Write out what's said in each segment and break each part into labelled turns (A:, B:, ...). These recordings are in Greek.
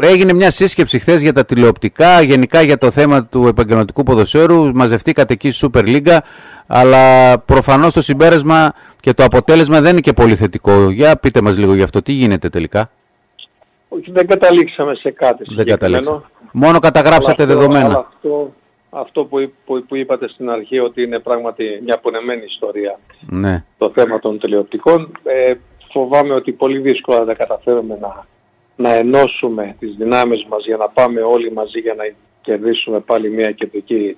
A: Έγινε μια σύσκεψη χθες για τα τηλεοπτικά, γενικά για το θέμα του επαγγελματικού ποδοσφαίρου. Μαζευτήκατε εκεί στη Super League, αλλά προφανώς το συμπέρασμα και το αποτέλεσμα δεν είναι και πολύ θετικό. Για πείτε μας λίγο γι' αυτό, τι γίνεται τελικά;
B: Όχι, δεν καταλήξαμε σε κάτι
A: Δεν καταλήξαμε. Μόνο καταγράψατε
B: αλλά αυτό,
A: δεδομένα.
B: Αλλά αυτό, αυτό που, που, που είπατε στην αρχή ότι είναι πράγματι μια πονεμένη ιστορία
A: Ναι.
B: το θέμα των τηλεοπτικών. Ε, φοβάμαι ότι πολύ δύσκολα θα καταφέρουμε να, να ενώσουμε τις δυνάμεις μας για να πάμε όλοι μαζί για να κερδίσουμε πάλι μια κεντρική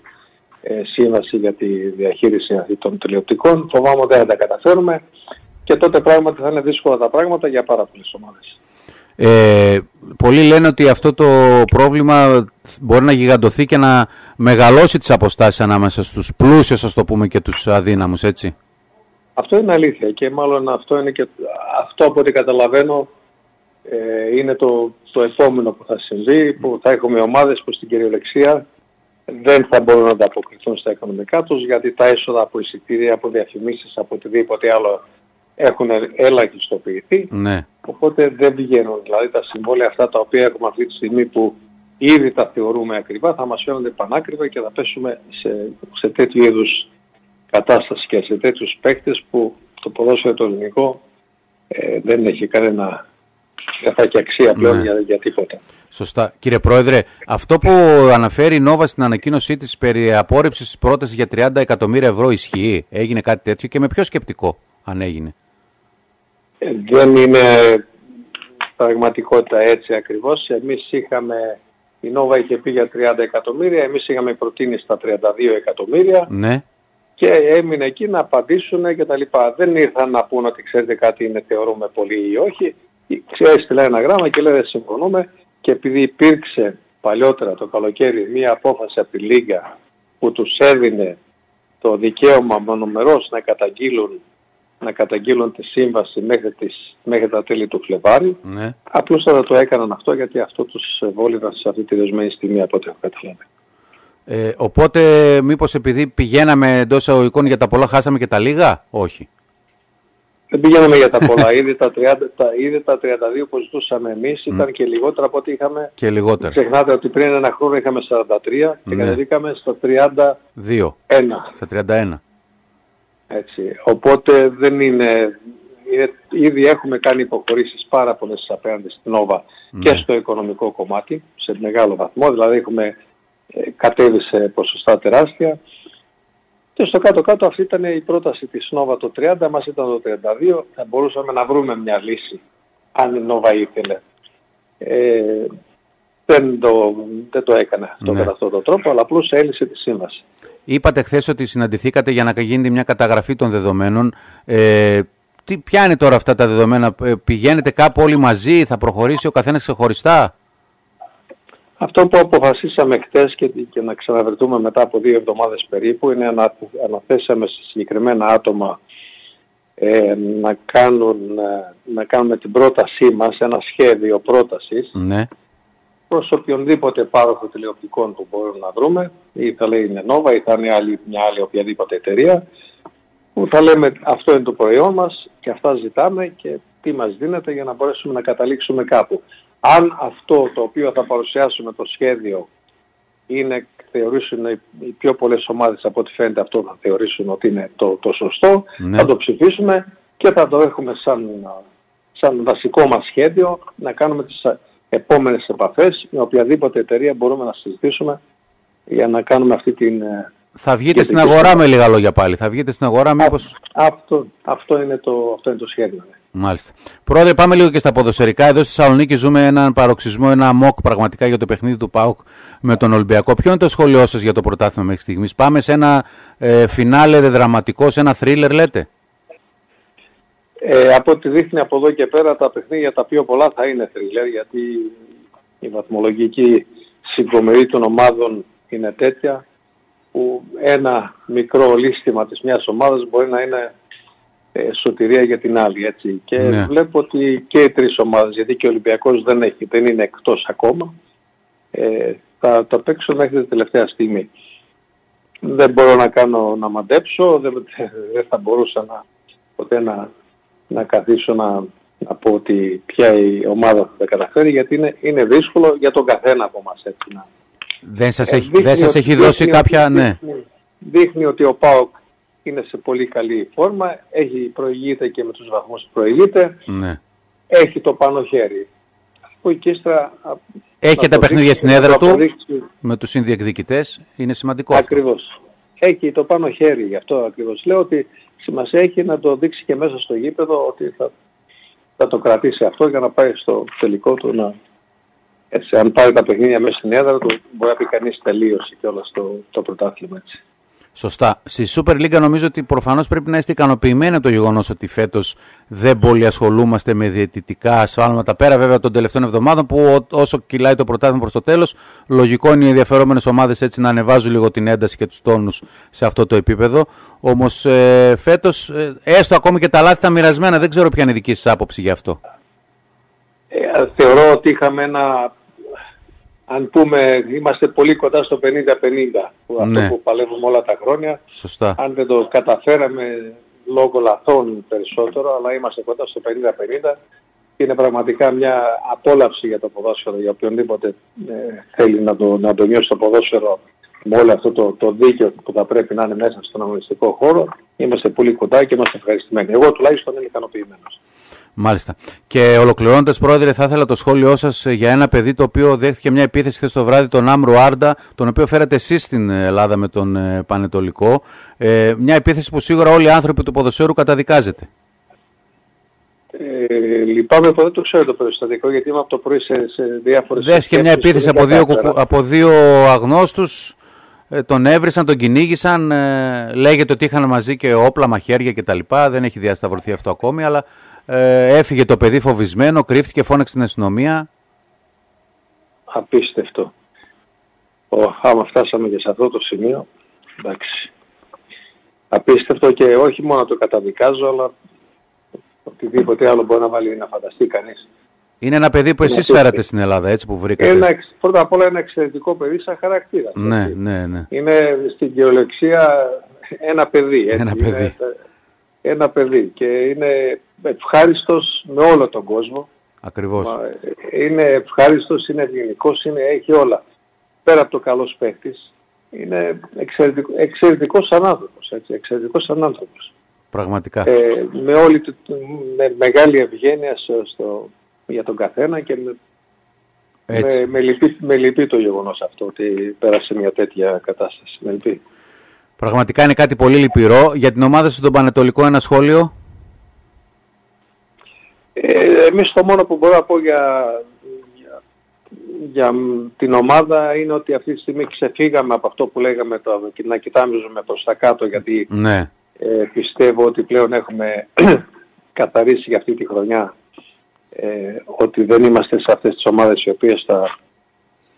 B: ε, σύμβαση για τη διαχείριση αυτή των τηλεοπτικών. Φοβάμαι ότι δεν θα τα καταφέρουμε και τότε πράγματι θα είναι δύσκολα τα πράγματα για πάρα πολλές ομάδες.
A: Ε, πολλοί λένε ότι αυτό το πρόβλημα μπορεί να γιγαντωθεί και να μεγαλώσει τις αποστάσεις ανάμεσα στους πλούσιους, ας το πούμε, και τους αδύναμους, έτσι.
B: Αυτό είναι αλήθεια και μάλλον αυτό είναι και αυτό από ό,τι καταλαβαίνω ε, είναι το, το επόμενο που θα συμβεί, που θα έχουμε ομάδες που στην κυριολεξία δεν θα μπορούν να ανταποκριθούν στα οικονομικά τους γιατί τα έσοδα από εισιτήρια, από διαφημίσεις, από οτιδήποτε άλλο έχουν ελαχιστοποιηθεί.
A: Ναι.
B: Οπότε δεν βγαίνουν. Δηλαδή τα συμβόλαια αυτά τα οποία έχουμε αυτή τη στιγμή που ήδη τα θεωρούμε ακριβά θα μας φαίνονται πανάκριβα και θα πέσουμε σε, σε τέτοιου είδους κατάσταση και σε τέτοιους παίκτες που το ποδόσφαιρο το ελληνικό ε, δεν έχει κανένα δεν θα έχει αξία πλέον
A: Ναι.
B: για, για τίποτα.
A: Σωστά. Κύριε Πρόεδρε, αυτό που αναφέρει η Νόβα στην ανακοίνωσή της περί απόρριψης της πρότασης για 30 εκατομμύρια ευρώ ισχύει; Έγινε κάτι τέτοιο και με ποιο σκεπτικό αν έγινε;
B: Ε, δεν είναι πραγματικότητα έτσι ακριβώς. Εμείς είχαμε, η Νόβα είχε πει για 30 εκατομμύρια, εμείς είχαμε προτείνει στα 32 εκατομμύρια
A: Ναι.
B: και έμεινε εκεί να απαντήσουν και τα λοιπά. Δεν ήρθαν να πούν ότι ξέρετε κάτι είναι θεωρούμε πολύ ή όχι. Έστειλα ένα γράμμα και λέει δεν συμφωνούμε και επειδή υπήρξε παλιότερα το καλοκαίρι μία απόφαση από τη Λίγκα που τους έδινε το δικαίωμα μονομερός να καταγγείλουν να καταγγείλουν τη σύμβαση μέχρι, τις, μέχρι τα τέλη του Φλεβάρι.
A: ναι.
B: Απλούστατα το έκαναν αυτό γιατί αυτό τους βόλευαν σε αυτή τη δεσμένη στιγμή από ό,τι έχω καταλάβει.
A: Ε, οπότε μήπως επειδή πηγαίναμε εντός εισαγωγικών για τα πολλά χάσαμε και τα λίγα; Όχι.
B: Δεν πηγαίναμε για τα πολλά. ήδη, τα 30, τα, ήδη τα 32 που ζητούσαμε εμείς ήταν και λιγότερα από ό,τι είχαμε.
A: Και λιγότερα.
B: Ξεχνάτε ότι πριν ένα χρόνο είχαμε 43 και
A: Ναι.
B: κατεβήκαμε στα 31.
A: Δύο. Στα 31.
B: Έτσι. Οπότε δεν είναι, είναι... Ήδη έχουμε κάνει υποχωρήσεις πάρα πολλές απέναντι στην Νόβα
A: Ναι.
B: και στο οικονομικό κομμάτι σε μεγάλο βαθμό. Δηλαδή έχουμε ε, κατέβει σε ποσοστά τεράστια. Και στο κάτω-κάτω αυτή ήταν η πρόταση της Νόβα το 30, μας ήταν το 32. Θα μπορούσαμε να βρούμε μια λύση αν η Νόβα ήθελε. Ε, δεν, το, δεν το έκανε αυτό
A: Ναι.
B: με αυτόν τον τρόπο, αλλά απλώς έλυσε τη σύμβαση.
A: Είπατε χθες ότι συναντηθήκατε για να γίνει μια καταγραφή των δεδομένων. Ε, τι, ποια είναι τώρα αυτά τα δεδομένα, ε, πηγαίνετε κάπου όλοι μαζί, θα προχωρήσει ο καθένας ξεχωριστά;
B: Αυτό που αποφασίσαμε χτες και, και να ξαναβρεθούμε μετά από δύο εβδομάδες περίπου είναι να αναθέσαμε σε συγκεκριμένα άτομα ε, να, κάνουν, ε, να κάνουμε την πρότασή μας, ένα σχέδιο πρότασης
A: Ναι,
B: προς οποιονδήποτε πάροχο τηλεοπτικών που μπορούμε να βρούμε ή θα λέει είναι Nova ή θα είναι άλλη, μια άλλη οποιαδήποτε εταιρεία που θα λέμε αυτό είναι το προϊόν μας και αυτά ζητάμε και τι μας δίνεται για να μπορέσουμε να καταλήξουμε κάπου. Αν αυτό το οποίο θα παρουσιάσουμε το σχέδιο είναι, θεωρήσουν οι, οι πιο πολλές ομάδες από ό,τι φαίνεται αυτό θα θεωρήσουν ότι είναι το, το σωστό,
A: Ναι.
B: θα το ψηφίσουμε και θα το έχουμε σαν, σαν βασικό μας σχέδιο να κάνουμε τις επόμενες επαφές με οποιαδήποτε εταιρεία μπορούμε να συζητήσουμε για να κάνουμε αυτή την... ε,
A: θα βγείτε
B: Και
A: στην
B: την-
A: αγορά με λίγα λόγια πάλι. Θα βγείτε στην αγορά μήπως...
B: Αυτό, αυτό, είναι, το, αυτό είναι το σχέδιο. ναι.
A: Μάλιστα. Πρόεδρε, πάμε λίγο και στα ποδοσφαιρικά. Εδώ στη Θεσσαλονίκη ζούμε έναν παροξισμό, ένα μοκ πραγματικά για το παιχνίδι του ΠΑΟΚ με τον Ολυμπιακό. Ποιο είναι το σχόλιο σας για το πρωτάθλημα μέχρι στιγμής, Πάμε σε ένα ε, φινάλε δραματικό, σε ένα θρίλερ, λέτε;
B: Ε, από ό,τι δείχνει από εδώ και πέρα τα παιχνίδια τα πιο πολλά θα είναι θρίλερ γιατί η βαθμολογική συγκομερή των ομάδων είναι τέτοια που ένα μικρό λύστημα της μιας ομάδας μπορεί να είναι ε, σωτηρία για την άλλη έτσι. Και
A: Ναι.
B: βλέπω ότι και οι τρεις ομάδες γιατί και ο Ολυμπιακός δεν, έχει, δεν είναι εκτός ακόμα ε, θα το παίξουν μέχρι την τελευταία στιγμή. Δεν μπορώ να κάνω να μαντέψω, δεν, δεν θα μπορούσα να, ποτέ να, να καθίσω να, να πω ότι ποια η ομάδα θα τα καταφέρει γιατί είναι, είναι δύσκολο για τον καθένα από μας έτσι να...
A: Δεν σας έχει, δεν σας έχει δώσει κάποια... ναι.
B: Δείχνει ότι ο ΠΑΟΚ είναι σε πολύ καλή φόρμα, έχει προηγείται και με τους βαθμούς που προηγείται,
A: ναι.
B: έχει το πάνω χέρι. Που η Κίστρα
A: έχει τα παιχνίδια στην έδρα του με τους συνδιεκδικητές, είναι σημαντικό
B: Ακριβώς. Έχει το πάνω χέρι, γι' αυτό ακριβώς λέω ότι σημασία έχει να το δείξει και μέσα στο γήπεδο ότι θα, θα το κρατήσει αυτό για να πάει στο τελικό του να... Έτσι, αν πάρει τα παιχνίδια μέσα στην έδρα του μπορεί να πει κανείς τελείωση και όλα στο το πρωτάθλημα έτσι.
A: Σωστά. Στη Super League νομίζω ότι προφανώς πρέπει να είστε ικανοποιημένοι το γεγονός ότι φέτος δεν πολύ ασχολούμαστε με διαιτητικά ασφάλματα. Πέρα βέβαια των τελευταίων εβδομάδων που όσο κυλάει το πρωτάθλημα προς το τέλος, λογικό είναι οι ενδιαφερόμενες ομάδες έτσι να ανεβάζουν λίγο την ένταση και τους τόνους σε αυτό το επίπεδο. Όμως ε, φέτος, ε, έστω ακόμη και τα λάθη τα μοιρασμένα, δεν ξέρω ποια είναι η δική σας άποψη γι' αυτό.
B: Ε, θεωρώ ότι είχαμε ένα αν πούμε είμαστε πολύ κοντά στο 50-50 που αυτό
A: Ναι.
B: που παλεύουμε όλα τα χρόνια
A: Σωστά.
B: αν δεν το καταφέραμε λόγω λαθών περισσότερο αλλά είμαστε κοντά στο 50-50 και είναι πραγματικά μια απόλαυση για το ποδόσφαιρο για οποιονδήποτε ε, θέλει να το, να το νιώσει το ποδόσφαιρο με όλο αυτό το, το δίκαιο που θα πρέπει να είναι μέσα στον αγωνιστικό χώρο είμαστε πολύ κοντά και είμαστε ευχαριστημένοι. Εγώ τουλάχιστον είμαι ικανοποιημένος.
A: Μάλιστα. Και ολοκληρώνοντας, Πρόεδρε, θα ήθελα το σχόλιο σας για ένα παιδί το οποίο δέχτηκε μια επίθεση χθες το βράδυ, τον Άμρου Άρντα, τον οποίο φέρατε εσείς στην Ελλάδα με τον ε, Πανετολικό. Ε, μια επίθεση που σίγουρα όλοι οι άνθρωποι του ποδοσφαίρου καταδικάζετε.
B: Ε, λυπάμαι που δεν το ξέρω το περιστατικό γιατί είμαι από το πρωί σε, σε διάφορες
A: Δέχτηκε μια
B: σκέψεις
A: επίθεση
B: που
A: από
B: δεν
A: δύο,
B: κατάφερα.
A: κουκου- από δύο αγνώστους, ε, τον έβρισαν, τον κυνήγησαν, ε, λέγεται ότι είχαν μαζί και όπλα, μαχαίρια κτλ. Δεν έχει διασταυρωθεί αυτό ακόμη, αλλά ε, έφυγε το παιδί φοβισμένο, κρύφτηκε, φώναξε στην αστυνομία.
B: Απίστευτο. Ο, άμα φτάσαμε και σε αυτό το σημείο, εντάξει. Απίστευτο και όχι μόνο το καταδικάζω, αλλά οτιδήποτε άλλο μπορεί να βάλει να φανταστεί κανείς.
A: Είναι ένα παιδί που εσείς
B: απίστευτο.
A: φέρατε στην Ελλάδα, έτσι που βρήκατε.
B: Ένα, εξ- πρώτα απ' όλα ένα εξαιρετικό παιδί σαν χαρακτήρα.
A: Ναι,
B: έτσι.
A: ναι, ναι.
B: Είναι στην κυριολεξία ένα παιδί. έτσι.
A: Ένα
B: Είναι,
A: παιδί.
B: ε, ένα παιδί και είναι ευχάριστος με όλο τον κόσμο.
A: Ακριβώς.
B: Μα, ε, Είναι ευχάριστος, είναι ευγενικός, είναι, έχει όλα. Πέρα από το καλός παίκτης, είναι εξαιρετικό, εξαιρετικός σαν άνθρωπος, έτσι, εξαιρετικός σαν άνθρωπος.
A: Πραγματικά.
B: Ε, με όλη του, με μεγάλη ευγένεια στο, στο- για τον καθένα και με,
A: Έτσι.
B: με, με, λυπεί, με λυπεί το γεγονός αυτό ότι πέρασε μια τέτοια κατάσταση. Με λυπεί.
A: Πραγματικά είναι κάτι πολύ λυπηρό. Για την ομάδα σου τον Πανετολικό ένα σχόλιο;
B: Ε, εμείς το μόνο που μπορώ να πω για, για, για την ομάδα είναι ότι αυτή τη στιγμή ξεφύγαμε από αυτό που λέγαμε το, να κοιτάμε προς τα κάτω γιατί
A: Ναι.
B: ε, πιστεύω ότι πλέον έχουμε καθαρίσει για αυτή τη χρονιά ε, ότι δεν είμαστε σε αυτές τις ομάδες οι οποίες θα,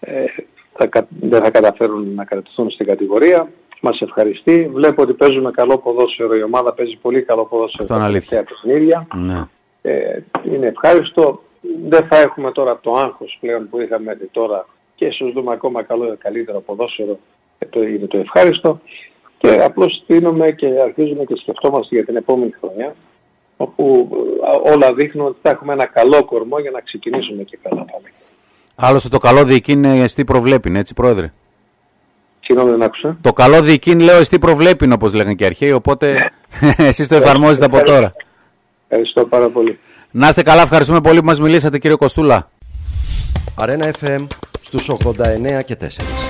B: ε, θα, κα- δεν θα καταφέρουν να κρατηθούν στην κατηγορία. Μας ευχαριστεί. Βλέπω ότι παίζουμε καλό ποδόσφαιρο. Η ομάδα παίζει πολύ καλό ποδόσφαιρο
A: Αυτό είναι
B: τα
A: αλήθεια.
B: τελευταία παιχνίδια.
A: ναι.
B: Ε, είναι ευχάριστο. Δεν θα έχουμε τώρα το άγχος πλέον που είχαμε μέχρι τώρα και ίσως δούμε ακόμα καλό, καλύτερο ποδόσφαιρο. Ε, το, είναι το ευχάριστο. Και απλώς στείνουμε και αρχίζουμε και σκεφτόμαστε για την επόμενη χρονιά όπου ε, όλα δείχνουν ότι θα έχουμε ένα καλό κορμό για να ξεκινήσουμε και καλά πάλι.
A: Άλλωστε το καλό διοικήν είναι εστί προβλέπιν, έτσι πρόεδρε;
B: Συγγνώμη δεν άκουσα.
A: Το καλό διοικήν λέω εστί προβλέπιν όπως λέγανε και οι αρχαίοι, οπότε εσείς το εφαρμόζετε από τώρα.
B: Ευχαριστώ πάρα πολύ.
A: Να είστε καλά, ευχαριστούμε πολύ που μας μιλήσατε κύριε Κοστούλα.
C: Αρένα FM στους 89 και 4.